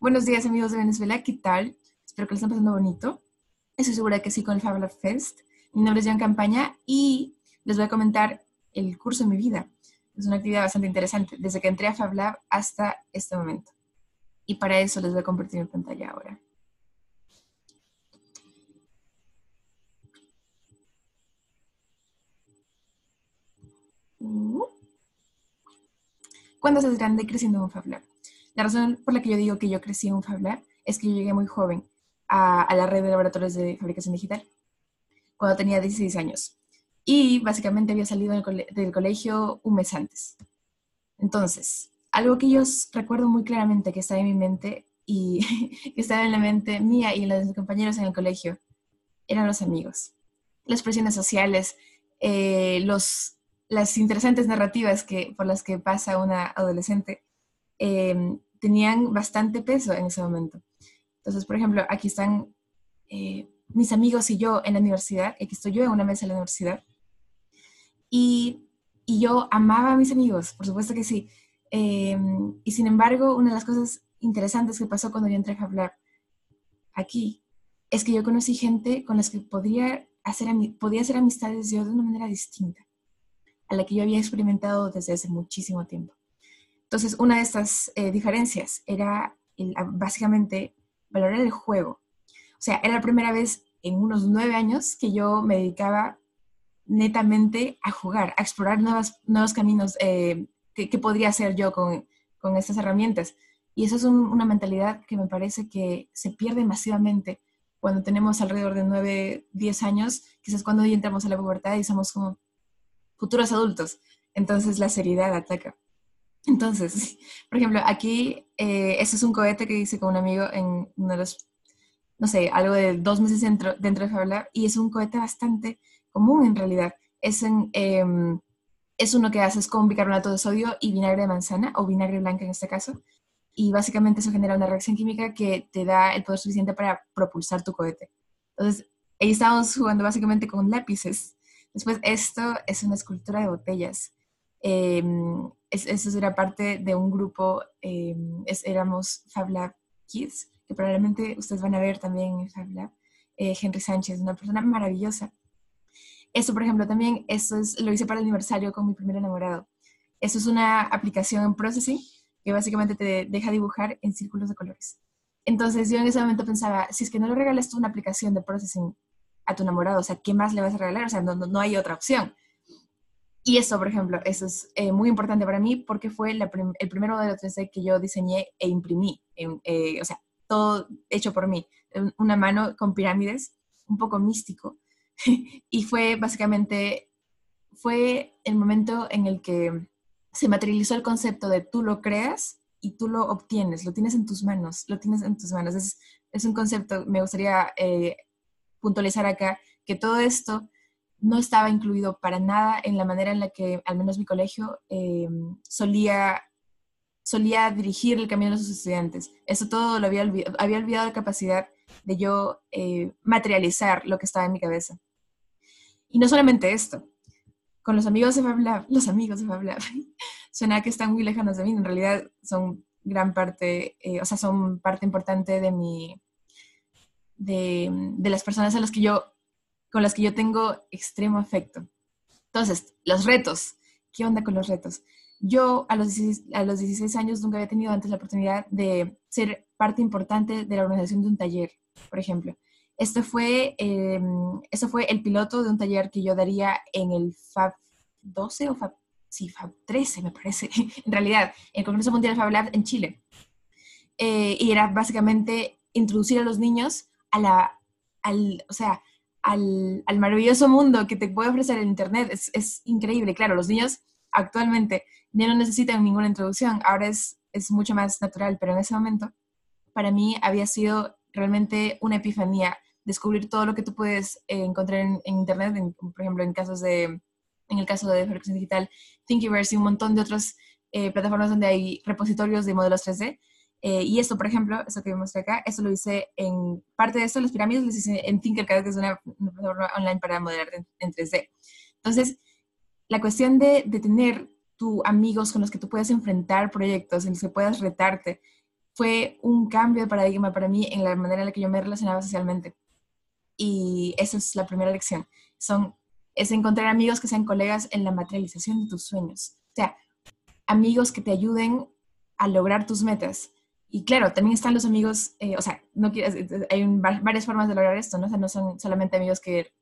Buenos días amigos de Venezuela, ¿qué tal? Espero que les estén pasando bonito. Estoy segura que sí con el Fab Lab Fest. Mi nombre es Jan Campaña y les voy a comentar el curso de mi vida. Es una actividad bastante interesante, desde que entré a Fab Lab hasta este momento. Y para eso les voy a compartir mi pantalla ahora. Uh. ¿Cuándo se grande creciendo en un Fab Lab? La razón por la que yo digo que yo crecí en un Fab Lab es que yo llegué muy joven a, la red de laboratorios de fabricación digital, cuando tenía 16 años. Y básicamente había salido del, colegio un mes antes. Entonces, algo que yo recuerdo muy claramente que estaba en mi mente y que estaba en la mente mía y la de mis compañeros en el colegio eran los amigos. Las presiones sociales, eh, los, las interesantes narrativas que, por las que pasa una adolescente Em, tenían bastante peso en ese momento. Entonces, por ejemplo, aquí están eh, mis amigos y yo en la universidad, aquí estoy yo en una mesa en la universidad, y, yo amaba a mis amigos, por supuesto que sí. Em, y sin embargo, una de las cosas interesantes que pasó cuando yo entré a hablar aquí es que yo conocí gente con las que podría hacer, podía hacer amistades yo de una manera distinta a la que yo había experimentado desde hace muchísimo tiempo. Entonces, una de estas eh, diferencias era básicamente valorar el juego. O sea, era la primera vez en unos nueve años que yo me dedicaba netamente a jugar, a explorar nuevos, nuevos caminos eh, que, podría hacer yo con, con, estas herramientas. Y eso es una mentalidad que me parece que se pierde masivamente cuando tenemos alrededor de nueve, diez años, quizás cuando ya entramos a la pubertad y somos como futuros adultos. Entonces la seriedad ataca. Entonces, por ejemplo, aquí, eh, es un cohete que hice con un amigo en uno de los, no sé, algo de dos meses dentro, de Fab y es un cohete bastante común en realidad. Es, em, es uno que haces con bicarbonato de sodio y vinagre de manzana, o vinagre blanco en este caso, y básicamente eso genera una reacción química que te da el poder suficiente para propulsar tu cohete. Entonces, ahí estamos jugando básicamente con lápices. Después, esto es una escultura de botellas. Em, eso era parte de un grupo, em, éramos Fab Lab Kids, que probablemente ustedes van a ver también en Fab Lab. Eh, Henry Sánchez, una persona maravillosa. Eso, por ejemplo, también, eso es, lo hice para el aniversario con mi primer enamorado. Eso es una aplicación en Processing que básicamente te deja dibujar en círculos de colores. Entonces yo en ese momento pensaba, si es que no le regalas tú una aplicación de Processing a tu enamorado, o sea, ¿qué más le vas a regalar? O sea, no, no hay otra opción. Y eso, por ejemplo, eso es eh, muy importante para mí porque fue el primer modelo 3D que yo diseñé e imprimí, eh, o sea, todo hecho por mí, una mano con pirámides, un poco místico. y fue básicamente, fue el momento en el que se materializó el concepto de tú lo creas y tú lo obtienes, lo tienes en tus manos, lo tienes en tus manos. Es, es un concepto, me gustaría eh, puntualizar acá, que todo esto no estaba incluido para nada en la manera en la que al menos mi colegio eh, solía, solía dirigir el camino de sus estudiantes. Eso todo lo había olvidado, había olvidado la capacidad de yo eh, materializar lo que estaba en mi cabeza. Y no solamente esto, con los amigos de FabLab, los amigos de FabLab, suena que están muy lejanos de mí, en realidad son gran parte, eh, o sea, son parte importante de mi, de, de las personas a las que yo con las que yo tengo extremo afecto. Entonces, los retos. ¿Qué onda con los retos? Yo a los, 16, a los 16 años nunca había tenido antes la oportunidad de ser parte importante de la organización de un taller, por ejemplo. Este fue, eh, fue el piloto de un taller que yo daría en el FAB 12 o FAB, sí, FAB 13, me parece, en realidad, el Congreso Mundial Fab Lab en Chile. Eh, y era básicamente introducir a los niños a la, al, o sea, al, maravilloso mundo que te puede ofrecer el Internet. Es, increíble, claro, los niños actualmente ya no necesitan ninguna introducción, ahora es, es mucho más natural, pero en ese momento para mí había sido realmente una epifanía descubrir todo lo que tú puedes eh, encontrar en, Internet, por ejemplo, en casos de, en el caso de fabricación digital, Thinkiverse y un montón de otras eh, plataformas donde hay repositorios de modelos 3D eh, y esto, por ejemplo, eso que vemos acá, eso lo hice en parte de esto, las pirámides, lo hice en Tinkercad, que es una, plataforma online para modelar en, 3D. Entonces, la cuestión de, de tener tu amigos con los que tú puedas enfrentar proyectos, en los que puedas retarte, fue un cambio de paradigma para mí en la manera en la que yo me relacionaba socialmente. Y esa es la primera lección. Son, es encontrar amigos que sean colegas en la materialización de tus sueños. O sea, amigos que te ayuden a lograr tus metas. Y claro, también están los amigos, eh, o sea, no hay varias formas de lograr esto, ¿no? O sea, no son solamente amigos que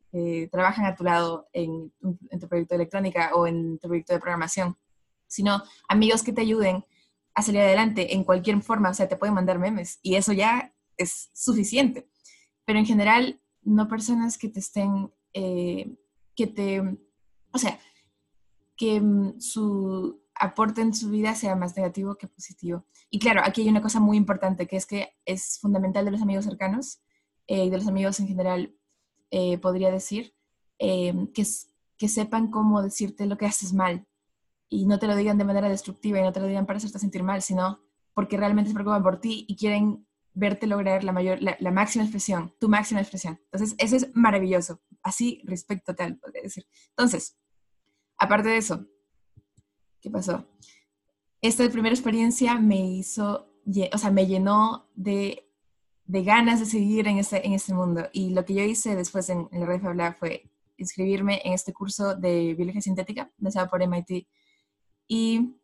trabajan a tu lado en, en, tu proyecto de electrónica o en tu proyecto de programación, sino amigos que te ayuden a salir adelante en cualquier forma, o sea, te pueden mandar memes y eso ya es suficiente. Pero en general, no personas que te estén, eh, que te, o sea, que mm, su aporte en su vida sea más negativo que positivo. Y claro, aquí hay una cosa muy importante, que es que es fundamental de los amigos cercanos eh, y de los amigos en general, eh, podría decir, que, que sepan cómo decirte lo que haces mal y no te lo digan de manera destructiva y no te lo digan para hacerte sentir mal, sino porque realmente se preocupan por ti y quieren verte lograr la mayor, la, máxima expresión, tu máxima expresión. Entonces, eso es maravilloso. Así, respecto tal, podría decir. Entonces, aparte de eso, ¿qué pasó? Esta primera experiencia me hizo, o sea, me llenó de, de ganas de seguir en este, en este mundo. Y lo que yo hice después en, la red Fabla fue inscribirme en este curso de biología sintética, lanzado por MIT, y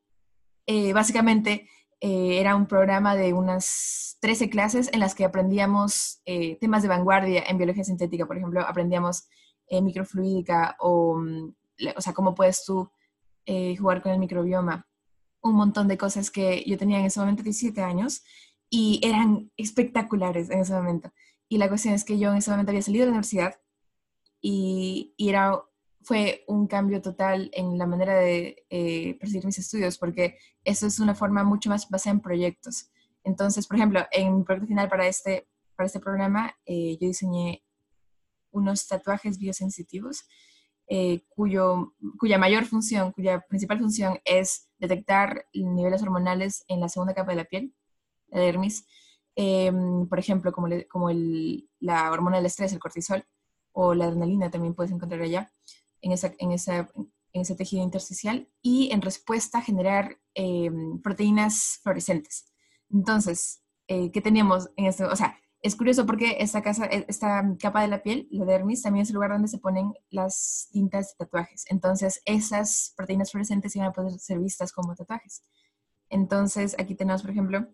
eh, básicamente eh, era un programa de unas 13 clases en las que aprendíamos eh, temas de vanguardia en biología sintética, por ejemplo, aprendíamos microfluídica o, mm, o sea, cómo puedes tú jugar con el microbioma, un montón de cosas que yo tenía en ese momento 17 años y eran espectaculares en ese momento. Y la cuestión es que yo en ese momento había salido de la universidad y, y era fue un cambio total en la manera de eh, percibir mis estudios, porque eso es una forma mucho más basada en proyectos. Entonces, por ejemplo, en mi proyecto final para este, para este programa, eh, yo diseñé unos tatuajes biosensitivos, eh, cuyo, cuya mayor función, cuya principal función es detectar niveles hormonales en la segunda capa de la piel, la dermis, em, por ejemplo, como, como el, la hormona del estrés, el cortisol, o la adrenalina también puedes encontrar allá en, esa, en, esa, en ese tejido intersticial y en respuesta generar eh, proteínas fluorescentes. Entonces, eh, ¿qué teníamos en esto? O sea, es curioso porque e, esta capa de la piel, la dermis, también es el lugar donde se ponen las tintas de tatuajes. Entonces, esas proteínas fluorescentes iban a poder ser vistas como tatuajes. Entonces, aquí tenemos, por ejemplo,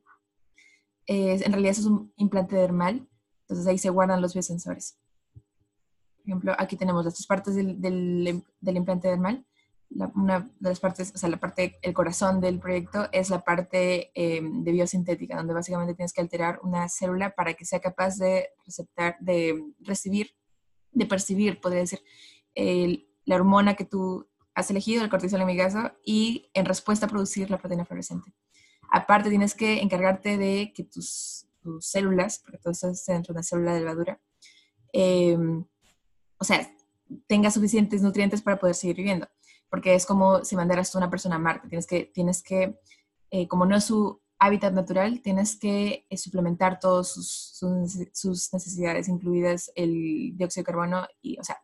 en realidad es un implante dermal. Entonces, ahí se guardan los biosensores. Por ejemplo, aquí tenemos las dos partes del, implante dermal. Una de las partes, o sea, la parte, el corazón del proyecto es la parte em, de biosintética, donde básicamente tienes que alterar una célula para que sea capaz de receptar, de recibir, de percibir, podría decir, la hormona que tú has elegido, el cortisol en mi caso, y en respuesta a producir la proteína fluorescente. Aparte, tienes que encargarte de que tus, tus células, porque todo esto está dentro de una célula de levadura, eh, o sea, tenga suficientes nutrientes para poder seguir viviendo. Porque es como si mandaras tú una persona a Marte. Tienes que, tienes que eh, como no es su hábitat natural, tienes que eh, suplementar todas sus, sus, necesidades, incluidas el dióxido de carbono y, o sea,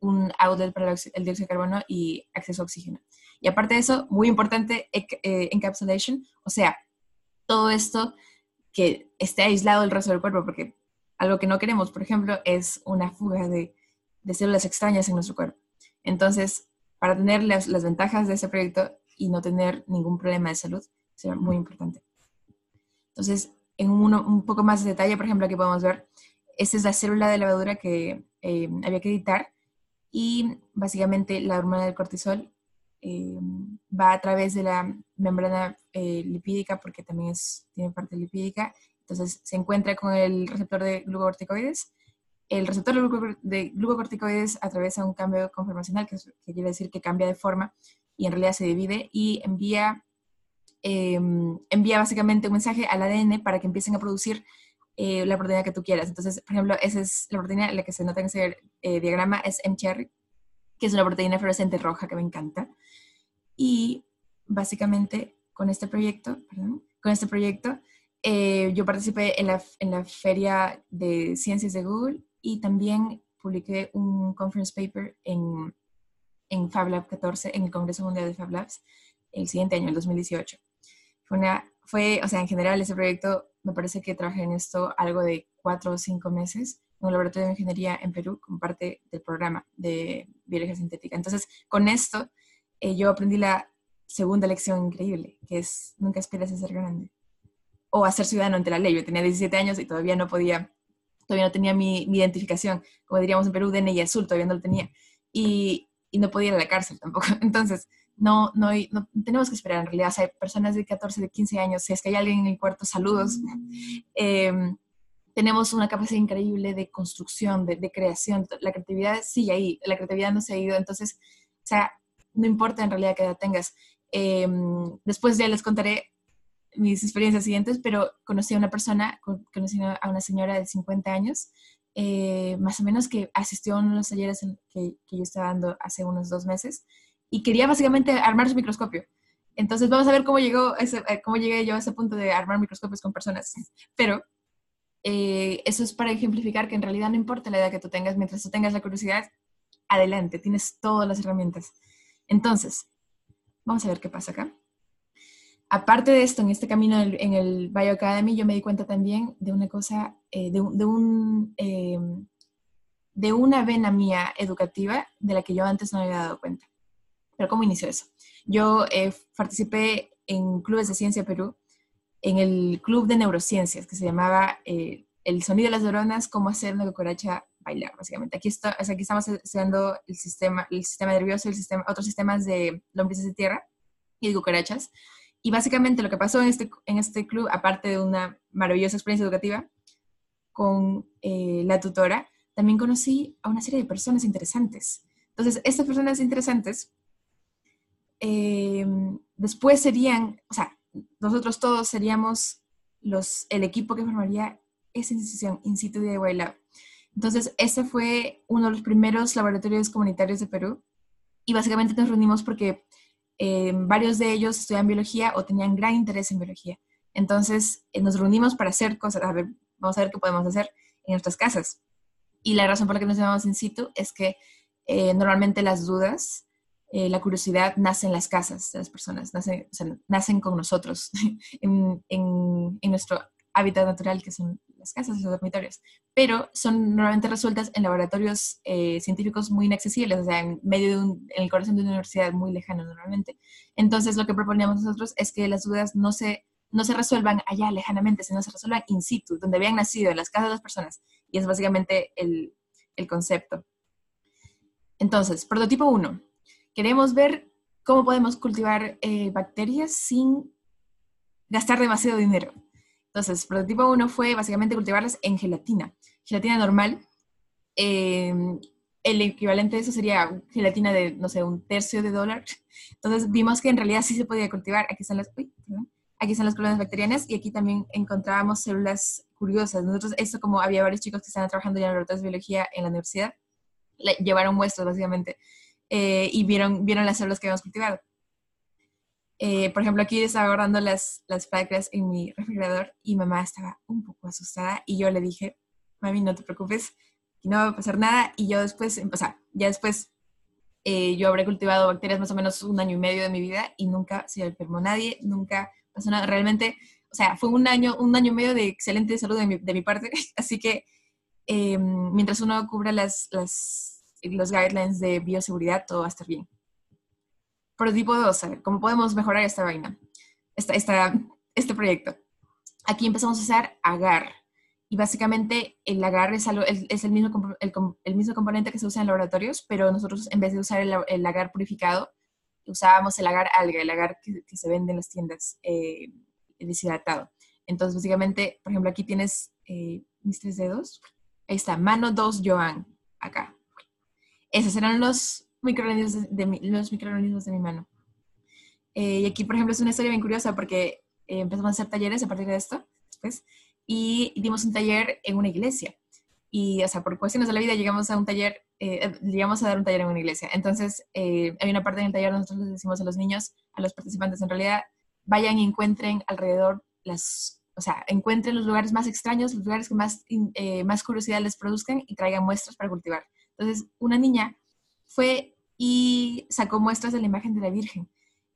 un outlet para el dióxido de carbono y acceso a oxígeno. Y aparte de eso, muy importante, eh, encapsulation, o sea, todo esto que esté aislado del resto del cuerpo, porque algo que no queremos, por ejemplo, es una fuga de de células extrañas en nuestro cuerpo. Entonces, para tener las, ventajas de ese proyecto y no tener ningún problema de salud, será muy importante. Entonces, en un poco más de detalle, por ejemplo, aquí podemos ver, esta es la célula de levadura que eh, había que editar y básicamente la hormona del cortisol eh, va a través de la membrana eh, lipídica, porque también tiene parte lipídica, entonces se encuentra con el receptor de glucocorticoides el receptor de glucocorticoides atraviesa un cambio conformacional, que, quiere decir que cambia de forma y en realidad se divide y envía, em, envía básicamente un mensaje al ADN para que empiecen a producir eh, la proteína que tú quieras. Entonces, por ejemplo, esa es la proteína, la que se nota en ese eh, diagrama es mCherry, que es una proteína fluorescente roja que me encanta. Y básicamente con este proyecto, con este proyecto, eh, yo participé en la, en la feria de ciencias de Google y también publiqué un conference paper en, en FabLab 14, en el Congreso Mundial de FabLabs, el siguiente año, el 2018. Fue o sea, en general ese proyecto, me parece que trabajé en esto algo de cuatro o cinco meses en un laboratorio de ingeniería en Perú como parte del programa de biología sintética. Entonces, con esto, eh, yo aprendí la segunda lección increíble, que es nunca esperes a ser grande o a ser ciudadano ante la ley. Yo tenía 17 años y todavía no podía, todavía no tenía mi, mi identificación, como diríamos en Perú, DNI azul, todavía no lo tenía. Y, y no podía ir a la cárcel tampoco. Entonces, no, no, no, tenemos que esperar en realidad. O sea, hay personas de 14, de 15 años, si es que hay alguien en el cuarto, saludos. Em, tenemos una capacidad increíble de construcción, de, de, creación. La creatividad sigue ahí, la creatividad no se ha ido. Entonces, o sea, no importa en realidad qué edad tengas. Em, después ya les contaré mis experiencias siguientes, pero conocí a una persona, conocí a una señora de 50 años, eh, más o menos que asistió a uno de los talleres que, yo estaba dando hace unos dos meses y quería básicamente armar su microscopio. Entonces vamos a ver cómo, llegó eh, cómo llegué yo a ese punto de armar microscopios con personas. Pero eh, eso es para ejemplificar que en realidad no importa la edad que tú tengas, mientras tú tengas la curiosidad, adelante, tienes todas las herramientas. Entonces, vamos a ver qué pasa acá. Aparte de esto, en este camino en el Bioacademy, yo me di cuenta también de una cosa, eh, de, un, de una vena mía educativa de la que yo antes no había dado cuenta. Pero ¿cómo inició eso? Yo eh, participé en clubes de ciencia Perú, en el club de neurociencias que se llamaba eh, El sonido de las neuronas, cómo hacer una cucaracha bailar, básicamente. Aquí, estamos estudiando el sistema, el sistema nervioso, el sistema, otros sistemas de lombrices de tierra y de cucarachas. Y básicamente lo que pasó en este, en este club, aparte de una maravillosa experiencia educativa con eh, la tutora, también conocí a una serie de personas interesantes. Entonces, estas personas interesantes Em, después serían, o sea, nosotros todos seríamos los, el equipo que formaría esa institución, Instituto de Lab. Entonces, ese fue uno de los primeros laboratorios comunitarios de Perú y básicamente nos reunimos porque em, varios de ellos estudian biología o tenían gran interés en biología. Entonces, eh, nos reunimos para hacer cosas, a vamos a ver qué podemos hacer en nuestras casas. Y la razón por la que nos llamamos in situ es que eh, normalmente las dudas eh, la curiosidad nace en las casas de las personas, nace, nacen con nosotros, en, en, nuestro hábitat natural, que son las casas y los dormitorios, pero son normalmente resueltas en laboratorios eh, científicos muy inaccesibles, o sea, en medio de un, en el corazón de una universidad muy lejana normalmente. Entonces, lo que proponíamos nosotros es que las dudas no se, no se resuelvan allá lejanamente, sino se resuelvan in situ, donde habían nacido, en las casas de las personas. Y es básicamente el, el concepto. Entonces, prototipo 1 queremos ver cómo podemos cultivar eh, bacterias sin gastar demasiado dinero. Entonces, prototipo 1 fue básicamente cultivarlas en gelatina, gelatina normal. Em, el equivalente de eso sería gelatina de, no sé, un tercio de dólar. Entonces, vimos que en realidad sí se podía cultivar. Aquí están las, aquí están las colonias bacterianas y aquí también encontrábamos células curiosas. Nosotros, esto como había varios chicos que estaban trabajando ya en laboratorios de biología en la universidad, llevaron muestras básicamente eh, y vieron, vieron las células que habíamos cultivado. Eh, por ejemplo, aquí estaba guardando las, las en mi refrigerador y mamá estaba un poco asustada y yo le dije, mami, no te preocupes, no va a pasar nada. Y yo después, o sea, ya después eh, yo habré cultivado bacterias más o menos un año y medio de mi vida y nunca se enfermó nadie, nunca pasó nada. Realmente, o sea, fue un año, un año y medio de excelente salud de mi, de mi parte. Así que mientras uno cubra las, las los guidelines de bioseguridad, todo va a estar bien. Prototipo 2, a ver, ¿cómo podemos mejorar esta vaina? Esta, este proyecto. Aquí empezamos a usar agar. Y básicamente el agar es, es el, mismo, el, mismo componente que se usa en laboratorios, pero nosotros en vez de usar el, agar purificado, usábamos el agar alga, el agar que, se vende en las tiendas eh, deshidratado. Entonces, básicamente, por ejemplo, aquí tienes eh, mis tres dedos. Ahí está, mano 2 Joan, acá. Esos eran los microorganismos de, mi, los microorganismos de mi mano. Eh, y aquí, por ejemplo, es una historia bien curiosa porque eh, empezamos a hacer talleres a partir de esto, después, y dimos un taller en una iglesia. Y, o sea, por cuestiones de la vida llegamos a un taller, eh, llegamos a dar un taller en una iglesia. Entonces, hay una parte en el taller nosotros les decimos a los niños, a los participantes en realidad, vayan y encuentren alrededor las, o sea, encuentren los lugares más extraños, los lugares que más, más curiosidad les produzcan y traigan muestras para cultivar. Entonces, una niña fue y sacó muestras de la imagen de la Virgen.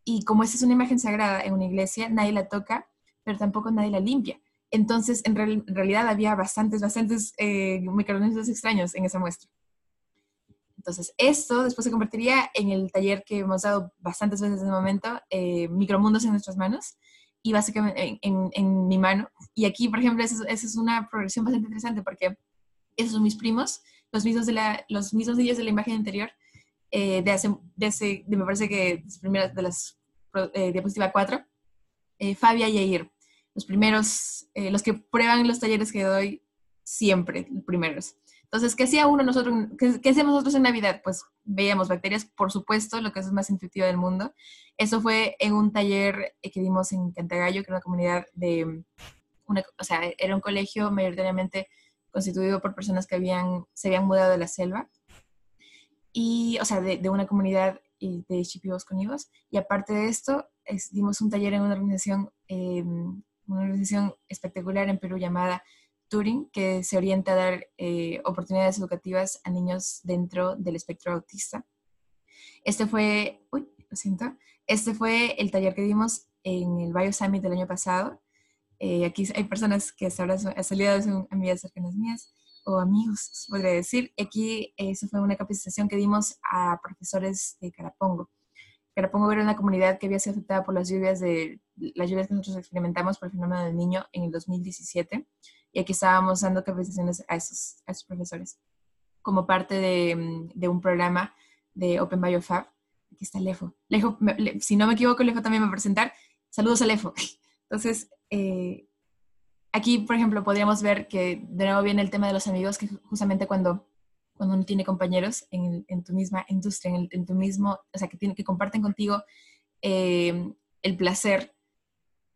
Y como esta es una imagen sagrada en una iglesia, nadie la toca, pero tampoco nadie la limpia. Entonces, en, realidad había bastantes, bastantes eh, microorganismos extraños en esa muestra. Entonces, esto después se convertiría en el taller que hemos dado bastantes veces en el momento, eh, Micromundos en nuestras manos, y básicamente en, mi mano. Y aquí, por ejemplo, esa es una progresión bastante interesante porque esos son mis primos, los mismos, de los mismos niños de la imagen anterior, eh, de, hace, de, me parece que las primeras, de las eh, diapositiva 4, eh, Fabia y Air, los primeros, eh, los que prueban los talleres que doy siempre, los primeros. Entonces, ¿qué hacía uno nosotros? ¿Qué, qué hacíamos nosotros en Navidad? Pues veíamos bacterias, por supuesto, lo que es más intuitivo del mundo. Eso fue en un taller que dimos en Cantagallo, que era una comunidad de, o sea, era un colegio mayoritariamente constituido por personas que habían, se habían mudado de la selva, y, o sea, de, de una comunidad de chipivos con higos. Y aparte de esto, dimos un taller en una organización, eh, una organización espectacular en Perú llamada Turing, que se orienta a dar eh, oportunidades educativas a niños dentro del espectro autista. Este fue, lo siento, este fue el taller que dimos en el Bio Summit del año pasado. Eh, aquí hay personas que hasta ahora son aliados, son amigas cercanas mías o amigos, podría decir. Aquí eso fue una capacitación que dimos a profesores de Carapongo. Carapongo era una comunidad que había sido afectada por las lluvias, de, las lluvias que nosotros experimentamos por el fenómeno del niño en el 2017. Y aquí estábamos dando capacitaciones a esos, a esos profesores como parte de, de, un programa de Open BioFab. Aquí está Lefo. Lefo si no me equivoco, Lefo también va a presentar. Saludos a Lefo. Entonces, eh, aquí, por ejemplo, podríamos ver que de nuevo viene el tema de los amigos, que justamente cuando, cuando uno tiene compañeros en, tu misma industria, en, en, tu mismo, o sea, que, tiene, que comparten contigo eh, el placer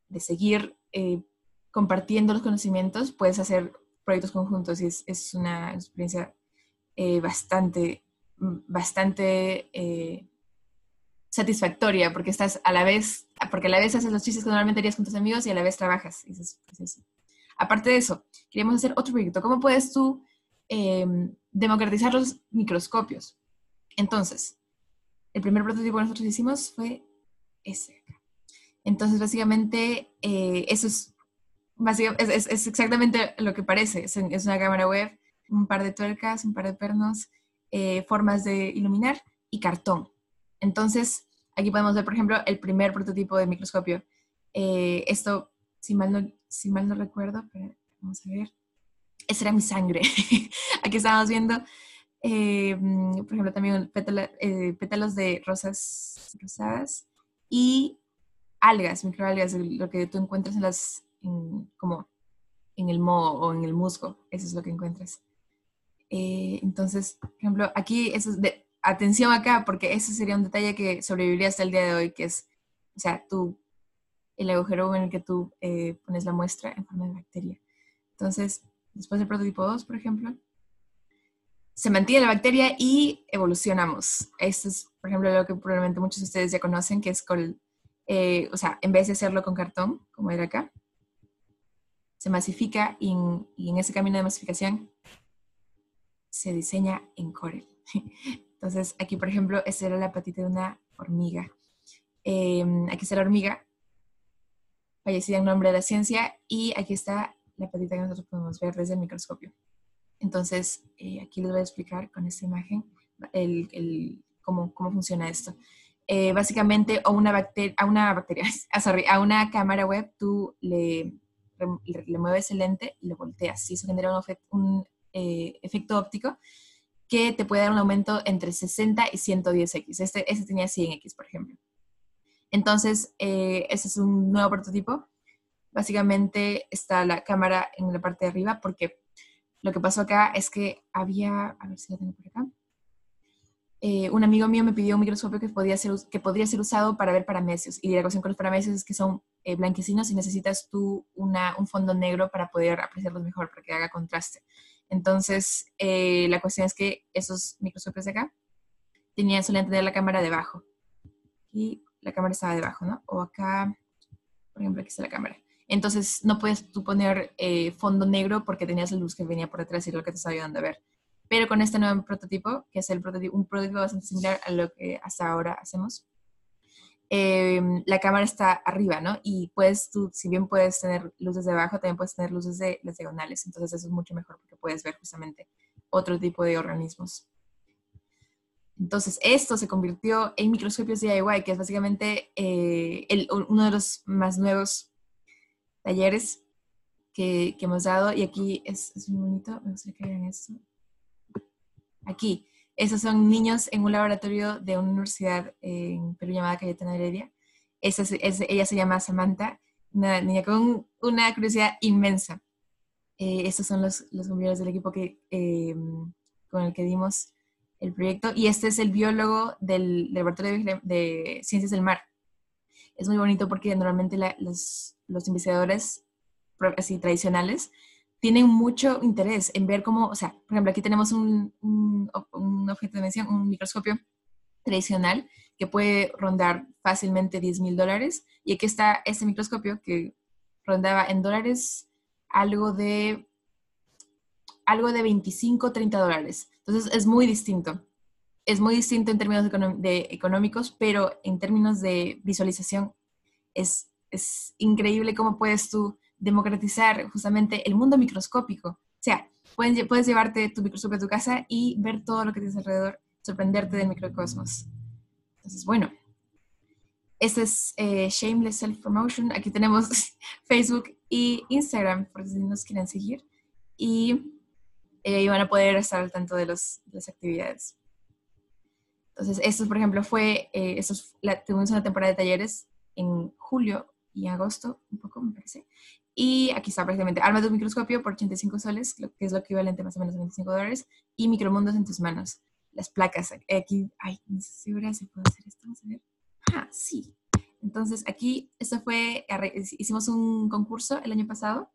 de seguir eh, compartiendo los conocimientos, puedes hacer proyectos conjuntos y es, una experiencia eh, bastante, bastante eh, satisfactoria porque estás a la vez, porque a la vez haces los chistes que normalmente harías con tus amigos y a la vez trabajas. Aparte de eso, queríamos hacer otro proyecto. ¿Cómo puedes tú eh, democratizar los microscopios? Entonces, el primer prototipo que nosotros hicimos fue ese. Entonces, básicamente, eh, eso es, básicamente, es, exactamente lo que parece. Es, es, una cámara web, un par de tuercas, un par de pernos, eh, formas de iluminar y cartón. Entonces, aquí podemos ver, por ejemplo, el primer prototipo de microscopio. Eh, esto si mal no, si mal no recuerdo, pero vamos a ver. Esa era mi sangre. Aquí estábamos viendo, eh, por ejemplo, también eh, pétalos de rosas rosadas y algas, microalgas, lo que tú encuentras en las, como en el moho o en el musgo, eso es lo que encuentras. Eh, entonces, por ejemplo, aquí, eso es de, atención acá, porque ese sería un detalle que sobreviviría hasta el día de hoy, que es, o sea, tú el agujero en el que tú eh, pones la muestra en forma de bacteria. Entonces, después del prototipo 2, por ejemplo, se mantiene la bacteria y evolucionamos. Esto es, por ejemplo, lo que probablemente muchos de ustedes ya conocen, que es con, eh, o sea, en vez de hacerlo con cartón, como era acá, se masifica y en, ese camino de masificación se diseña en Corel. Entonces, aquí, por ejemplo, esta era la patita de una hormiga. Eh, aquí está la hormiga fallecida en nombre de la ciencia, y aquí está la patita que nosotros podemos ver desde el microscopio. Entonces, eh, aquí les voy a explicar con esta imagen el, el, cómo, cómo, funciona esto. Eh, básicamente, a una, bacteria, a una bacteria, ah, sorry, a una cámara web, tú le, le, mueves el lente y lo volteas. Y eso genera un, un eh, efecto óptico que te puede dar un aumento entre 60 y 110x. Este, este tenía 100x, por ejemplo. Entonces, eh, ese es un nuevo prototipo. Básicamente está la cámara en la parte de arriba porque lo que pasó acá es que había, a ver si la tengo por acá, eh, un amigo mío me pidió un microscopio que, podía ser, que podría ser usado para ver paramecios. Y la cuestión con los paramecios es que son eh, blanquecinos y necesitas tú una, un fondo negro para poder apreciarlos mejor, para que haga contraste. Entonces, la cuestión es que esos microscopios de acá tenían, solían tener la cámara debajo. Y la cámara estaba debajo, ¿no? O acá, por ejemplo, aquí está la cámara. Entonces no puedes tú poner eh, fondo negro porque tenías la luz que venía por detrás y lo que te estaba ayudando a ver. Pero con este nuevo prototipo, que es el prototipo, un prototipo bastante similar a lo que hasta ahora hacemos, em, la cámara está arriba, ¿no? Y puedes tú, si bien puedes tener luces de abajo, también puedes tener luces de las diagonales. Entonces eso es mucho mejor porque puedes ver justamente otro tipo de organismos. Entonces, esto se convirtió en microscopios DIY, que es básicamente eh, uno de los más nuevos talleres que, hemos dado. Y aquí es, muy bonito, me gustaría que vean esto. Aquí, esos son niños en un laboratorio de una universidad en Perú llamada Cayetana Heredia. Ella se llama Samantha, una niña con una curiosidad inmensa. Eh, estos son los, los del equipo que, eh, con el que dimos el proyecto. Y este es el biólogo del, Laboratorio de, Ciencias del Mar. Es muy bonito porque normalmente los, investigadores así, tradicionales tienen mucho interés en ver cómo, o sea, por ejemplo, aquí tenemos un, objeto de mención, un microscopio tradicional que puede rondar fácilmente 10 mil dólares. Y aquí está este microscopio que rondaba en dólares algo de algo de 25, 30 dólares. Entonces es muy distinto. Es muy distinto en términos de, económicos, pero en términos de visualización es, es increíble cómo puedes tú democratizar justamente el mundo microscópico. O sea, puedes, llevarte tu microscopio a tu casa y ver todo lo que tienes alrededor, sorprenderte del microcosmos. Entonces, bueno, este es eh, Shameless Self Promotion. Aquí tenemos Facebook y Instagram, por si nos quieren seguir. Y eh, a poder estar al tanto de, los, las actividades. Entonces, esto, por ejemplo, fue, eh, la, tuvimos una temporada de talleres en julio y agosto, un poco, me parece. Y aquí está prácticamente armas de un microscopio por 85 soles, que es lo equivalente más o menos a 25 dólares, y micromundos en tus manos. Las placas, aquí, ay, no sé si ahora se puede hacer esto, vamos a ver. Ah, sí. Entonces, aquí, esto fue, hicimos un concurso el año pasado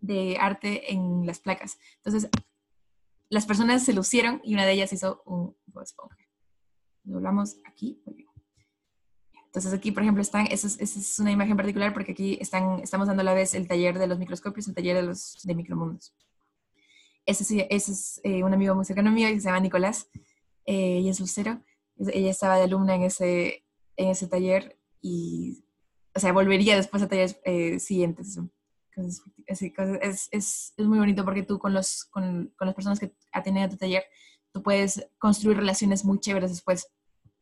de arte en las placas. Entonces, las personas se lucieron y una de ellas hizo un esponja. Lo hablamos aquí. Entonces aquí, por ejemplo, están, esa es, una imagen particular porque aquí están, estamos dando a la vez el taller de los microscopios, el taller de los de micromundos. Ese, ese es eh, un amigo muy cercano mío que se llama Nicolás eh, y es lucero. Ella estaba de alumna en ese, en ese taller y, o sea, volvería después a talleres eh, siguientes es, es, muy bonito porque tú con, los, con, con las personas que atienden a tu taller, tú puedes construir relaciones muy chéveres después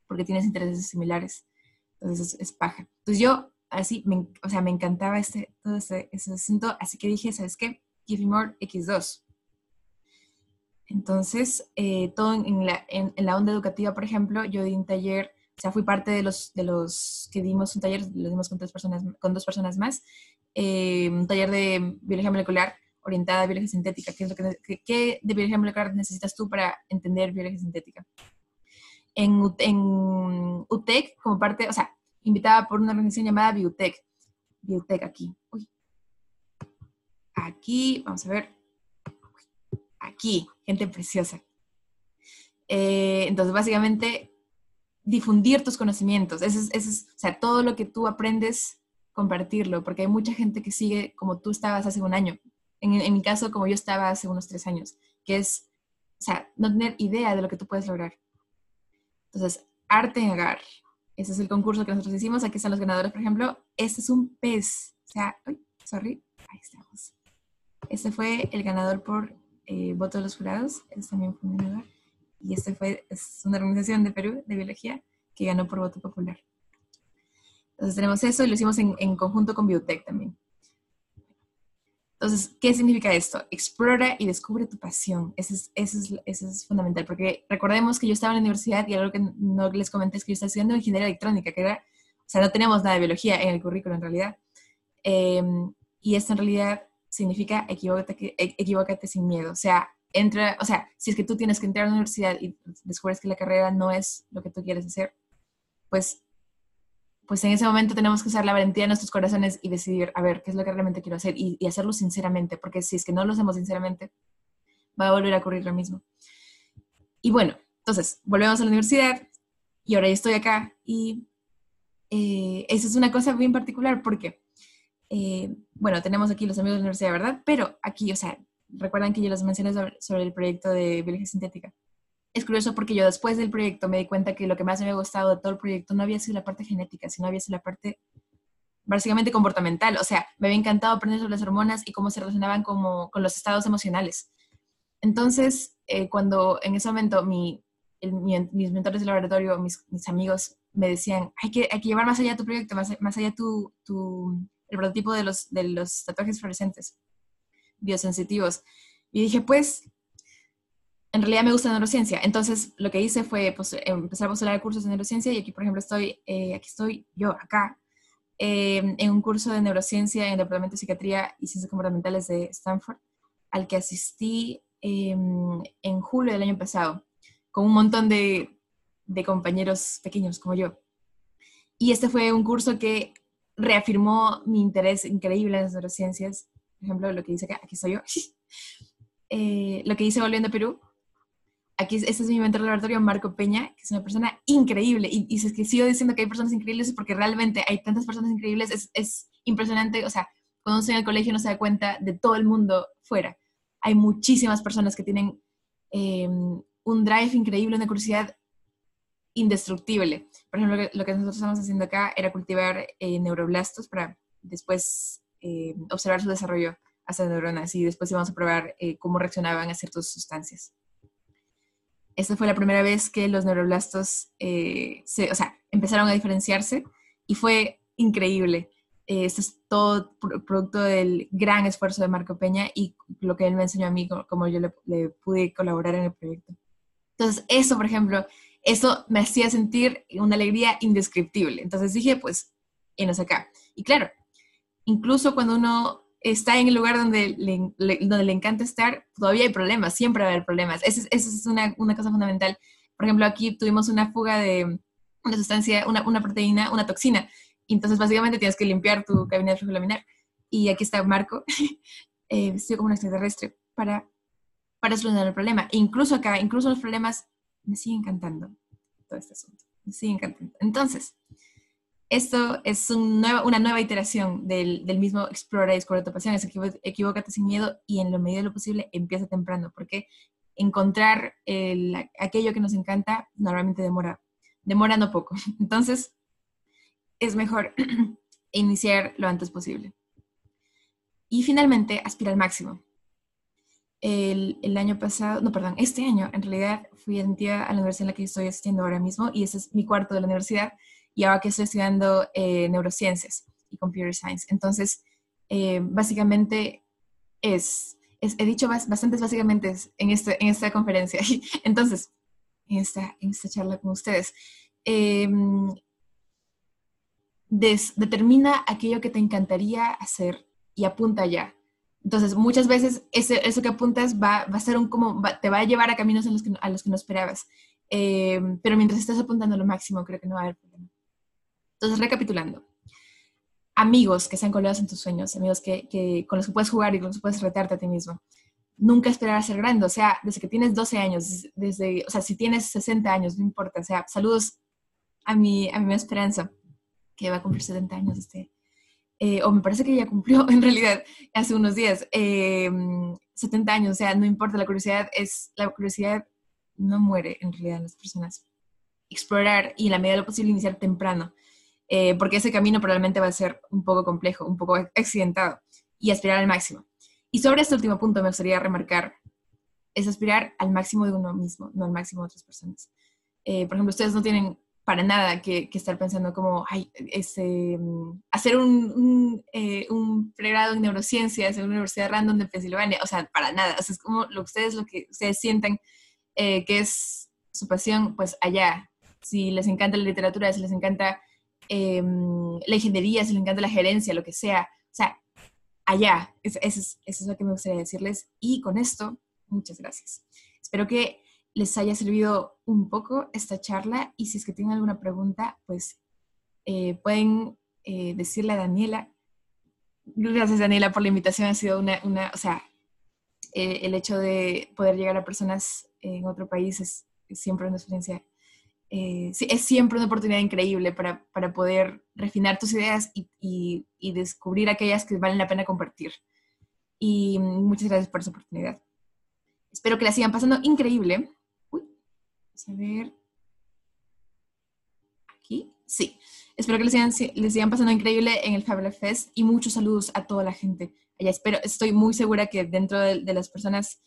porque tienes intereses similares. Entonces es, paja. Entonces yo así, me, o sea, me encantaba este, todo ese, ese asunto, así que dije, ¿sabes qué? Give me more X2. Entonces, eh, todo en la, en, la, onda educativa, por ejemplo, yo di un taller, o sea, fui parte de los, de los que dimos un taller, lo dimos con, tres personas, con dos personas más, eh, un taller de biología molecular orientada a biología sintética. ¿Qué, es lo que, ¿Qué de biología molecular necesitas tú para entender biología sintética? En, UTEC, como parte, o sea, invitada por una organización llamada Biotech. Biotech aquí. Uy. Aquí, vamos a ver. Aquí, gente preciosa. Eh, entonces, básicamente, difundir tus conocimientos. Eso es, eso es, o sea, todo lo que tú aprendes compartirlo, porque hay mucha gente que sigue como tú estabas hace un año. En, mi caso, como yo estaba hace unos tres años, que es, o sea, no tener idea de lo que tú puedes lograr. Entonces, arte en agar. Ese es el concurso que nosotros hicimos. Aquí están los ganadores, por ejemplo. Este es un pez. O sea, ay, sorry. Ahí estamos. Este fue el ganador por eh, voto de los jurados. Este también fue un ganador. Y este fue, es una organización de Perú de biología que ganó por voto popular. Entonces tenemos eso y lo hicimos en, conjunto con Biotech también. Entonces, ¿qué significa esto? Explora y descubre tu pasión. Eso es, eso es, es fundamental, porque recordemos que yo estaba en la universidad y algo que no les comenté es que yo estaba estudiando ingeniería electrónica, que era, o sea, no teníamos nada de biología en el currículo en realidad. Em, y esto en realidad significa equivócate, equivócate sin miedo. O sea, entra, o sea, si es que tú tienes que entrar a la universidad y descubres que la carrera no es lo que tú quieres hacer, pues pues en ese momento tenemos que usar la valentía de nuestros corazones y decidir, a ver, qué es lo que realmente quiero hacer y, hacerlo sinceramente, porque si es que no lo hacemos sinceramente, va a volver a ocurrir lo mismo. Y bueno, entonces, volvemos a la universidad y ahora ya estoy acá y eh, eso es una cosa bien particular porque, eh, bueno, tenemos aquí los amigos de la universidad, ¿verdad? Pero aquí, o sea, recuerdan que yo les mencioné sobre, el proyecto de biología sintética. es curioso porque yo después del proyecto me di cuenta que lo que más me había gustado de todo el proyecto no había sido la parte genética, sino había sido la parte básicamente comportamental. O sea, me había encantado aprender sobre las hormonas y cómo se relacionaban como, con los estados emocionales. Entonces, eh, cuando en ese momento mi, mis mentores de laboratorio, mis, amigos, me decían, hay que, hay que llevar más allá tu proyecto, más, allá tu, tu, el prototipo de los, de los tatuajes fluorescentes biosensitivos. Y dije, pues, en realidad me gusta neurociencia. Entonces, lo que hice fue pues, empezar a postular cursos de neurociencia y aquí, por ejemplo, estoy, eh, aquí estoy yo, acá, eh, en un curso de neurociencia en Departamento de Psiquiatría y Ciencias Comportamentales de Stanford, al que asistí em, en julio del año pasado, con un montón de, de compañeros pequeños como yo. Y este fue un curso que reafirmó mi interés increíble en las neurociencias. Por ejemplo, lo que dice acá, aquí estoy yo. Eh, lo que dice Volviendo a Perú, aquí este es mi mentor de laboratorio, Marco Peña, que es una persona increíble. Y, y si es que sigo diciendo que hay personas increíbles es porque realmente hay tantas personas increíbles, es, es impresionante. O sea, cuando uno está en el colegio no se da cuenta de todo el mundo fuera. Hay muchísimas personas que tienen em, un drive increíble, una curiosidad indestructible. Por ejemplo, lo que nosotros estamos haciendo acá era cultivar eh, neuroblastos para después eh, observar su desarrollo hasta neuronas y después íbamos a probar eh, cómo reaccionaban a ciertas sustancias. Esta fue la primera vez que los neuroblastos eh, o sea, empezaron a diferenciarse y fue increíble. Eh, esto es todo producto del gran esfuerzo de Marco Peña y lo que él me enseñó a mí, como yo le, pude colaborar en el proyecto. Entonces, eso, por ejemplo, eso me hacía sentir una alegría indescriptible. Entonces dije, pues, enos acá. Y claro, incluso cuando uno está en el lugar donde le, donde le encanta estar, todavía hay problemas, siempre va a haber problemas. Esa es, una, cosa fundamental. Por ejemplo, aquí tuvimos una fuga de una sustancia, una, proteína, una toxina. Entonces, básicamente, tienes que limpiar tu cabina de flujo laminar. Y aquí está Marco, eh, como un extraterrestre, para, para solucionar el problema. Incluso acá, incluso los problemas me siguen encantando todo este asunto. Me siguen encantando. Entonces, esto es una nueva iteración del, mismo explora y descubre tu pasión, es equivócate sin miedo y en lo medida de lo posible empieza temprano, porque encontrar aquello que nos encanta normalmente demora, demora no poco. Entonces, es mejor iniciar lo antes posible. Y finalmente, aspira al máximo. El, el, año pasado, no, perdón, este año en realidad fui admitida a la universidad en la que estoy asistiendo ahora mismo y ese es mi cuarto de la universidad y ahora que estoy estudiando eh, neurociencias y computer science. Entonces, eh, básicamente es, he dicho bastantes básicamente en, este, en esta conferencia. Entonces, en esta, en esta charla con ustedes, em, determina aquello que te encantaría hacer y apunta ya. Entonces, muchas veces eso que apuntas va, va a ser un como, te va a llevar a caminos en los que, a los que no esperabas. Em, pero mientras estás apuntando lo máximo, creo que no va a haber problema. Entonces, recapitulando. Amigos que sean colados en tus sueños, amigos que, con los que puedes jugar y con los que puedes retarte a ti mismo. Nunca esperar a ser grande, o sea, desde que tienes 12 años, desde, o sea, si tienes 60 años, no importa, o sea, saludos a mi, a mi esperanza, que va a cumplir 70 años este, eh, o me parece que ya cumplió en realidad hace unos días, 70 em, años, o sea, no importa, la curiosidad es, la curiosidad no muere en realidad en las personas. Explorar y en la medida de lo posible iniciar temprano. Eh, porque ese camino probablemente va a ser un poco complejo, un poco accidentado, y aspirar al máximo. Y sobre este último punto me gustaría remarcar, es aspirar al máximo de uno mismo, no al máximo de otras personas. Eh, por ejemplo, ustedes no tienen para nada que, estar pensando como, ay, este, hacer un, eh, un, pregrado en neurociencias en una universidad random de Pensilvania, o sea, para nada. O sea, es como lo que ustedes, lo que ustedes sientan que es su pasión, pues allá. Si les encanta la literatura, si les encanta Em, la ingeniería, si le encanta la gerencia, lo que sea. O sea, allá, eso, es, lo que me gustaría decirles. Y con esto, muchas gracias. Espero que les haya servido un poco esta charla y si es que tienen alguna pregunta, pues eh, pueden eh, decirle a Daniela. Gracias Daniela por la invitación, ha sido una, una o sea, eh, el hecho de poder llegar a personas en otro país es siempre una experiencia eh, es siempre una oportunidad increíble para, para poder refinar tus ideas y, y, descubrir aquellas que valen la pena compartir. Y muchas gracias por esa oportunidad. Espero que la sigan pasando increíble. Vamos a ver. Aquí. Sí. Espero que les sigan, les sigan pasando increíble en el Fabulous Fest y muchos saludos a toda la gente. Allá espero, estoy muy segura que dentro de, las personas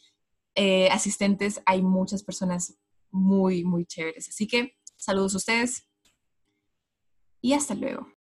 eh, asistentes hay muchas personas muy, muy chéveres. Así que saludos a ustedes y hasta luego.